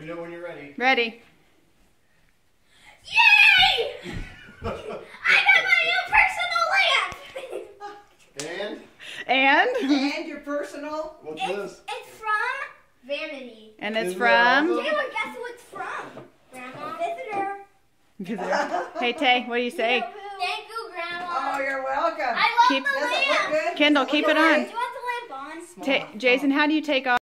me know when you're ready. Ready. Yay! I got my new personal lamp. And And? And your personal. what's it's, this? it's from Vanity. And it's Isn't from? awesome? Taylor, guess who it's from? Grandma. Visitor. Visitor. Hey, Tay, what do you say? Thank you, Grandma. Oh, you're welcome. I love Keep- the lamp. Kendall, keep it on. Do you want the lamp on? Ta- Jason, how do you take off?